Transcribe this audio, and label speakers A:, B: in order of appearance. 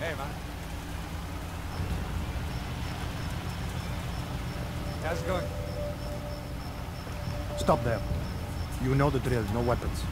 A: Hey, man. How's it going?
B: Stop there. You know the drill, no weapons.